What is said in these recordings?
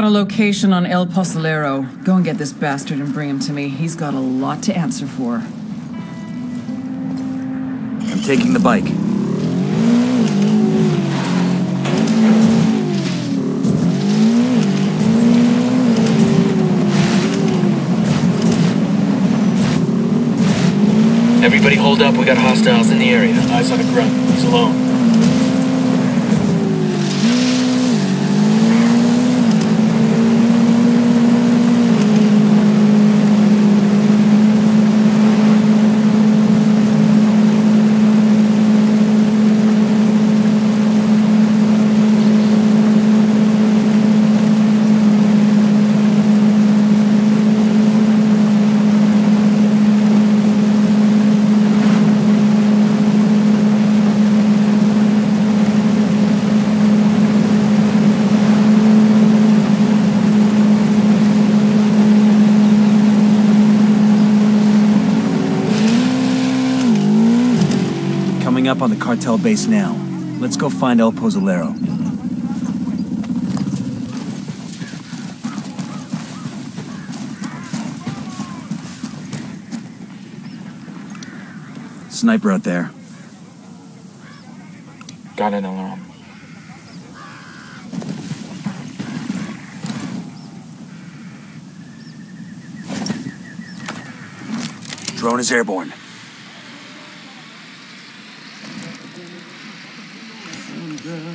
got a location on El Pozolero. Go and get this bastard and bring him to me. He's got a lot to answer for. I'm taking the bike. Everybody hold up, we got hostiles in the area. Eyes on a grunt. He's alone. Coming up on the cartel base now. Let's go find El Pozolero. Sniper out there. Got an alarm. Drone is airborne.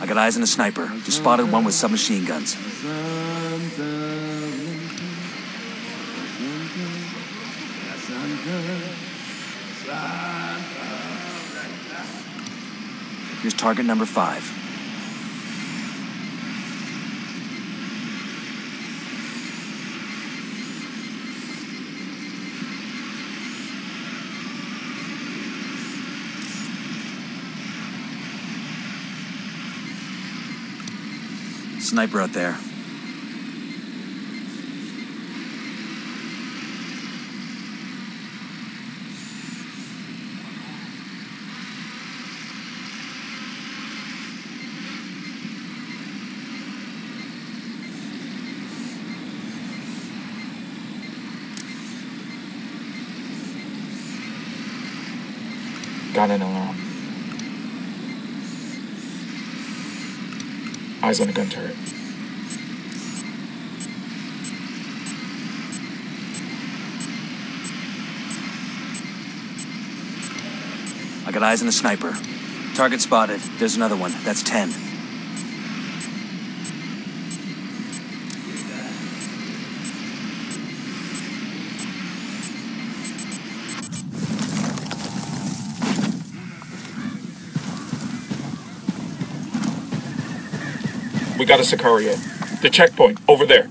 I got eyes on a sniper. Just spotted one with submachine guns. Here's target number five. Sniper out there. Eyes on the gun turret. I got eyes on the sniper. Target spotted. There's another one. That's 10. Got a Sicario. The checkpoint, over there.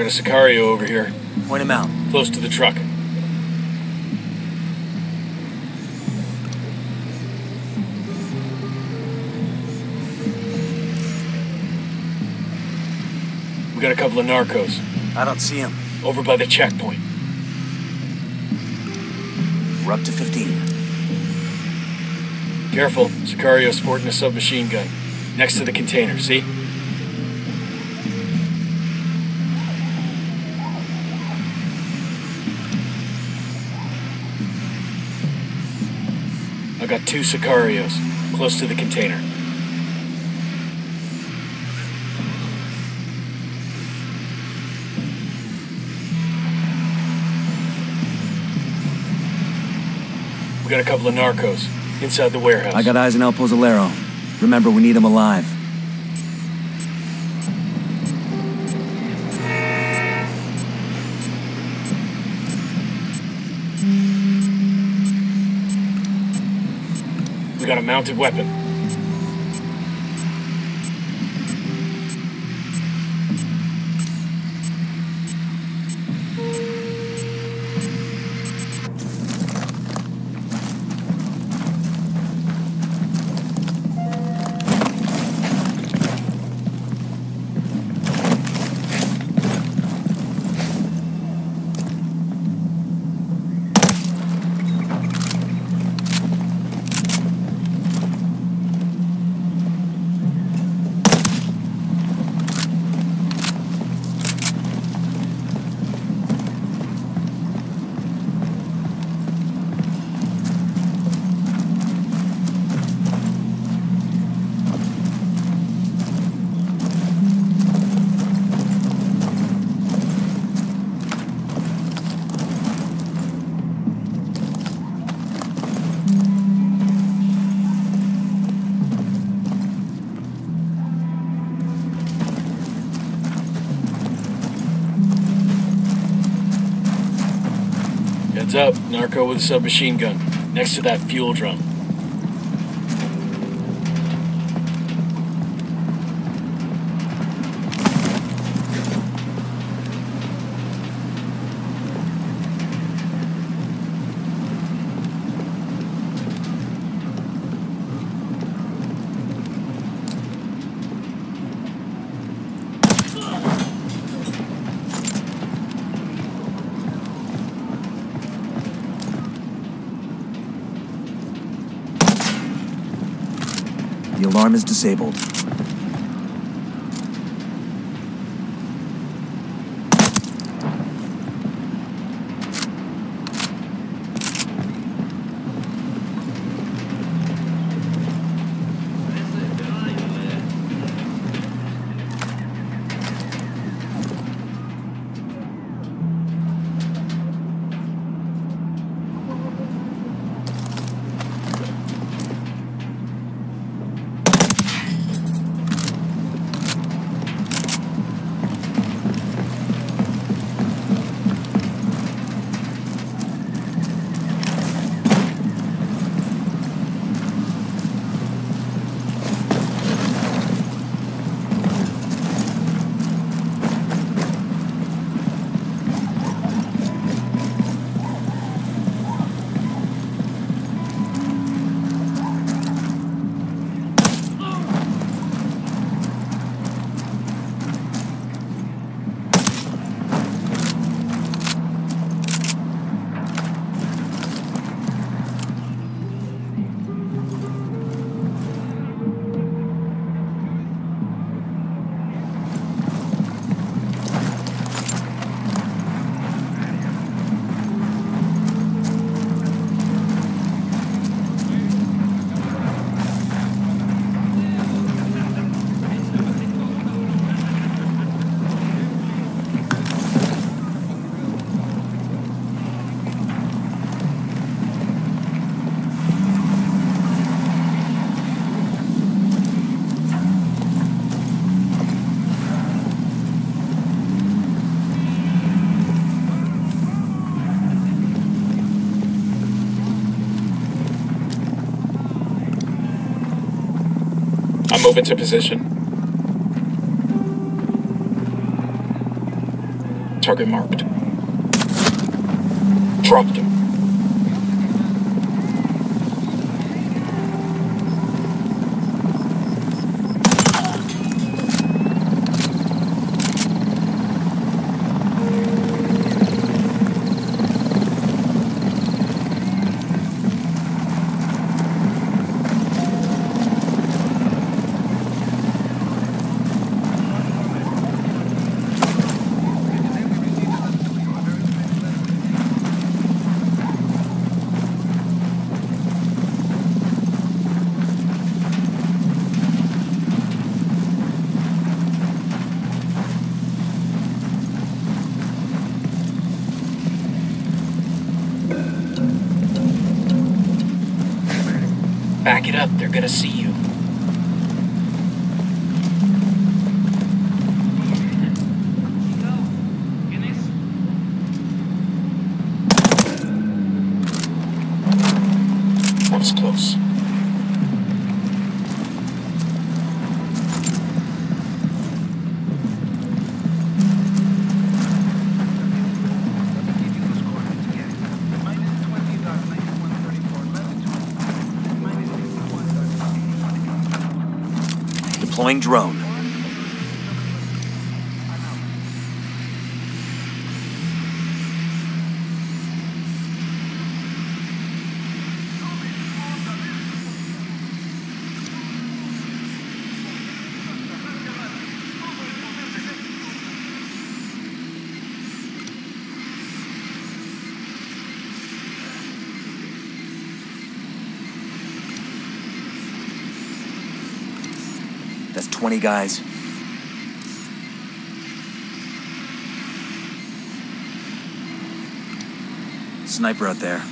heard a Sicario over here. Point him out. Close to the truck. We got a couple of narcos. I don't see him. Over by the checkpoint. We're up to 15. Careful. Sicario. sporting a submachine gun. Next to the container, see? Two Sicarios, close to the container. We got a couple of narcos inside the warehouse. I got eyes on El Pozolero. Remember, we need him alive. Mounted weapon. Narco with a submachine gun. Next to that fuel drum. Alarm is disabled. I'm moving to position. Target marked. Dropped him. Up, they're gonna see Drone. That's 20 guys. Sniper out there.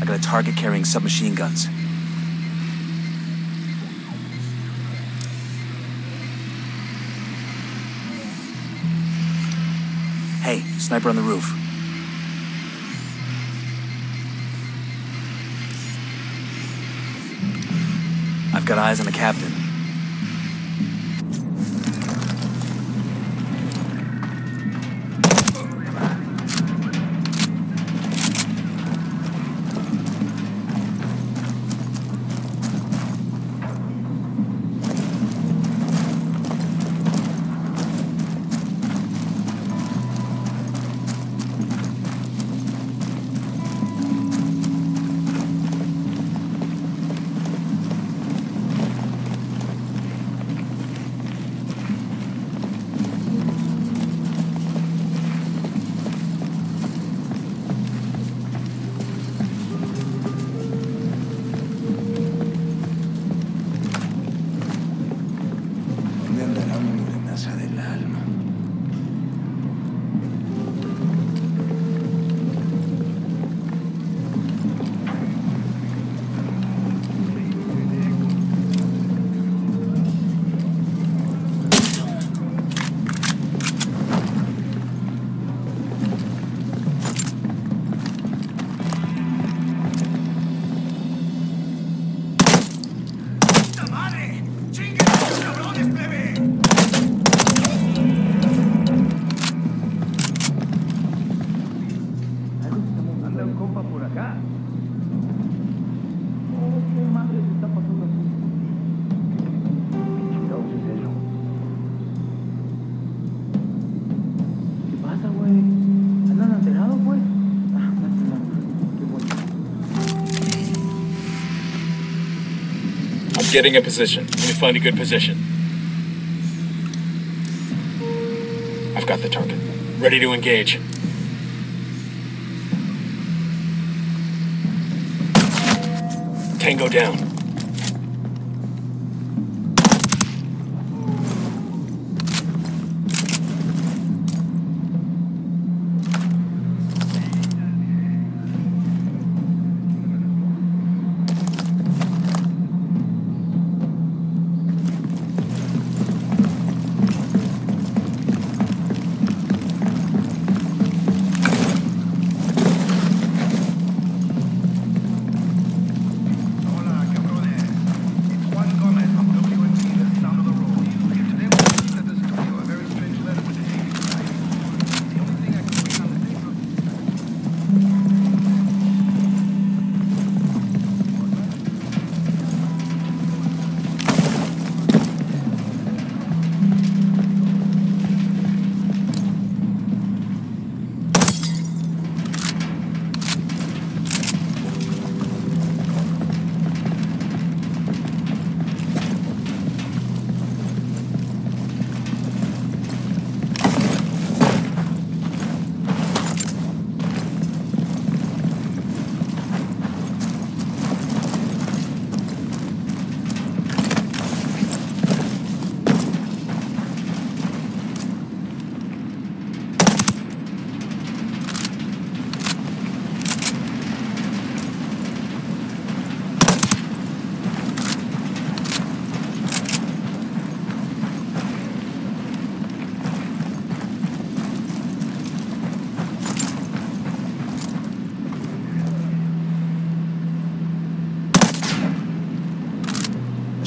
I got a target carrying submachine guns. Hey, sniper on the roof. Got eyes on the captain. Getting a position. Let me find a good position. I've got the target. Ready to engage. Tango down.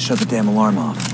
Shut the damn alarm off.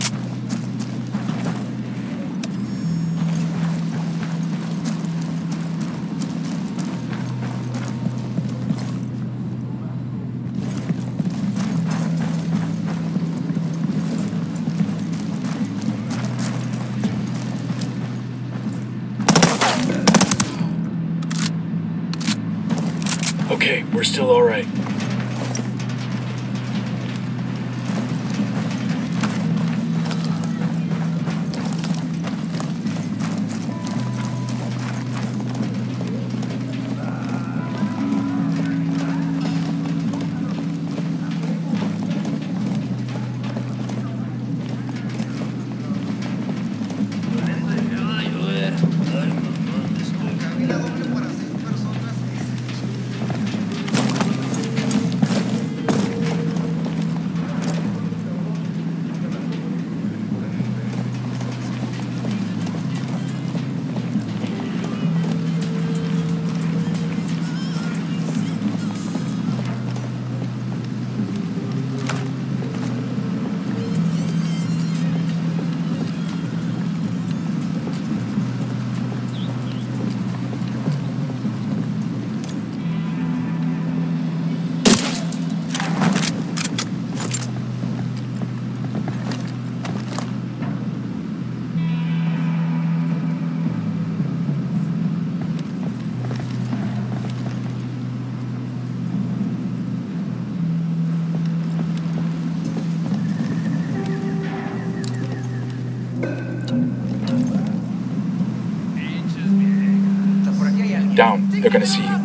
down, they're gonna see you.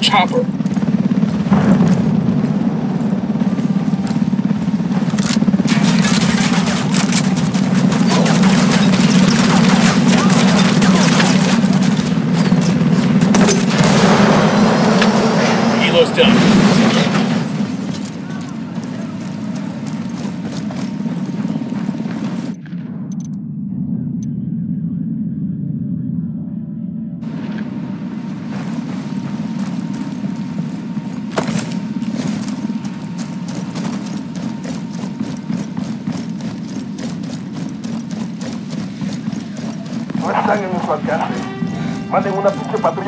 chopper.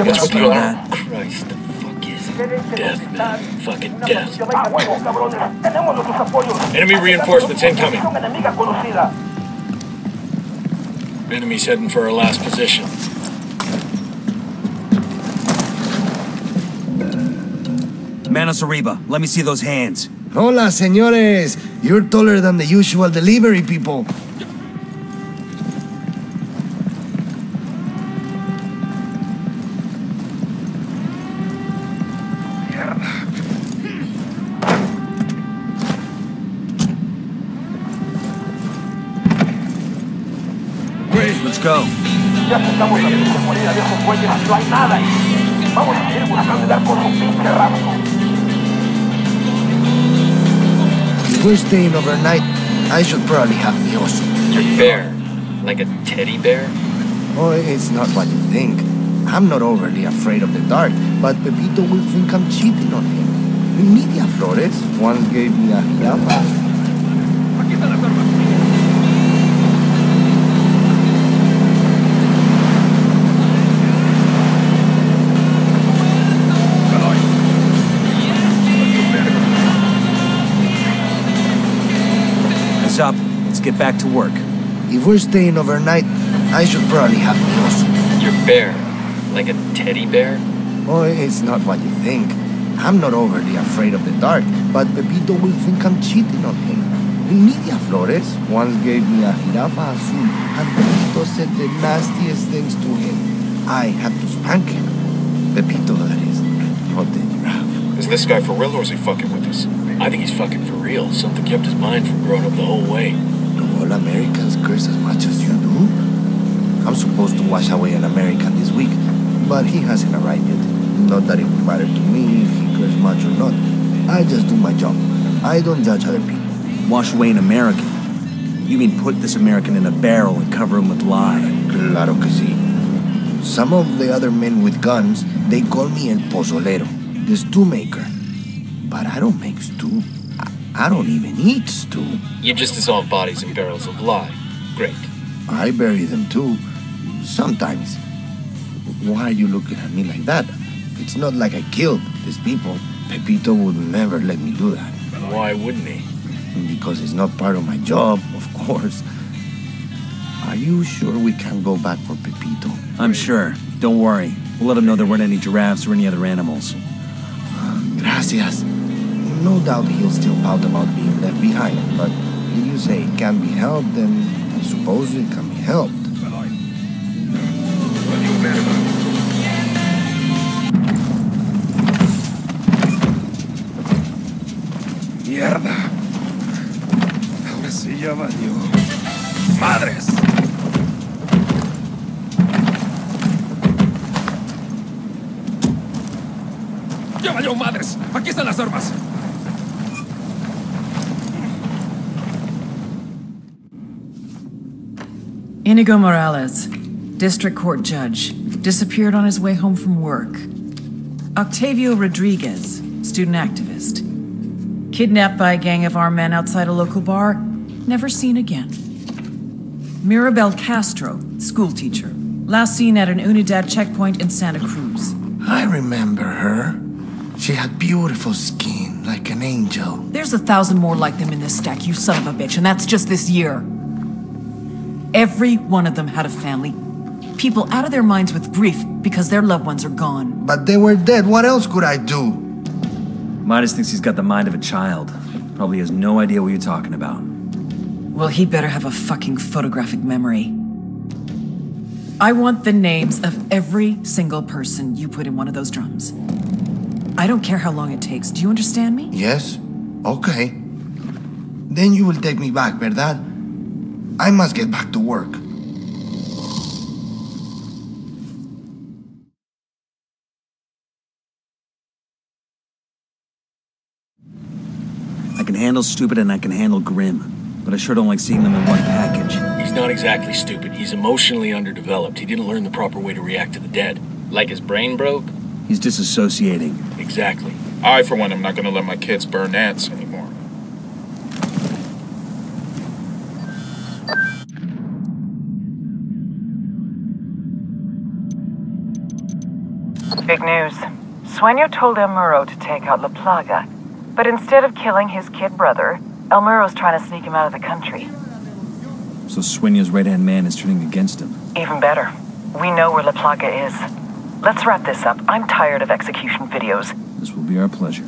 Pinche patrulla Guess what you that. are? Christ, the fuck is it? Death, necesitar man. Fucking death. posición a huevo, cabrones. Tenemos nuestros apoyos. Enemy reinforcements incoming. Posición enemiga conocida. Enemy's heading for our last position. Manos arriba. Let me see those hands. Hola, señores. You're taller than the usual delivery people. Ya sacamos la pinche moneda de esos güeyes no hay nada ahí. Vamos a seguir buscando y dar por su pinche rastro. If we're staying overnight, I should probably have the oso. Your bear. Like a teddy bear? Oh, it's not what you think. I'm not overly afraid of the dark, but Pepito will think I'm cheating on him. Emilia Flores once gave me a jirafa. Let's get back to work. If we're staying overnight, I should probably have the oso. Your bear. Like a teddy bear? Oh, it's not what you think. I'm not overly afraid of the dark, but Pepito will think I'm cheating on him. Emilia Flores once gave me a jirafa azul, and Pepito said the nastiest things to him. I had to spank him. Pepito, that is, not the giraffe. Is this guy for real or is he fucking with us? I think he's fucking for real. Something kept his mind from growing up the whole way. All Americans curse as much as you do? I'm supposed to wash away an American this week, but he hasn't arrived yet. Not that it would matter to me if he cursed much or not. I just do my job. I don't judge other people. Wash away an American. You mean put this American in a barrel and cover him with lye? Claro que sí. Some of the other men with guns, they call me El Pozolero, the stew maker. But I don't make stew. I, I don't even eat stew. You just dissolve bodies in barrels of lye. Great. I bury them too. Sometimes. Why are you looking at me like that? It's not like I killed these people. Pepito would never let me do that. Why wouldn't he? Because it's not part of my job, of course. Are you sure we can't go back for Pepito? I'm sure. Don't worry. We'll let him know there weren't any giraffes or any other animals. Gracias. No doubt he'll still pout about being left behind, but if you say it can't be helped, then I suppose it can be helped. Mierda. Ahora sí ya valió. Madres. Ya valió madres. Aquí están las armas. Inigo Morales, district court judge, disappeared on his way home from work. Octavio Rodriguez, student activist, kidnapped by a gang of armed men outside a local bar, never seen again. Mirabel Castro, schoolteacher, last seen at an Unidad checkpoint in Santa Cruz. I remember her. She had beautiful skin, like an angel. There's a thousand more like them in this stack, you son of a bitch, and that's just this year. Every one of them had a family. People out of their minds with grief because their loved ones are gone. But they were dead. What else could I do? Midas thinks he's got the mind of a child. Probably has no idea what you're talking about. Well, he better have a fucking photographic memory. I want the names of every single person you put in one of those drums. I don't care how long it takes. Do you understand me? Yes? Okay. Then you will take me back, ¿verdad? I must get back to work. I can handle stupid and I can handle grim. But I sure don't like seeing them in one package. He's not exactly stupid. He's emotionally underdeveloped. He didn't learn the proper way to react to the dead. Like his brain broke? He's disassociating. Exactly. I, for one, am not gonna let my kids burn ants anymore. Big news. Sueño told El Muro to take out La Plaga, but instead of killing his kid brother, El Muro's trying to sneak him out of the country. So Sueño's right-hand man is turning against him. Even better. We know where La Plaga is. Let's wrap this up. I'm tired of execution videos. This will be our pleasure.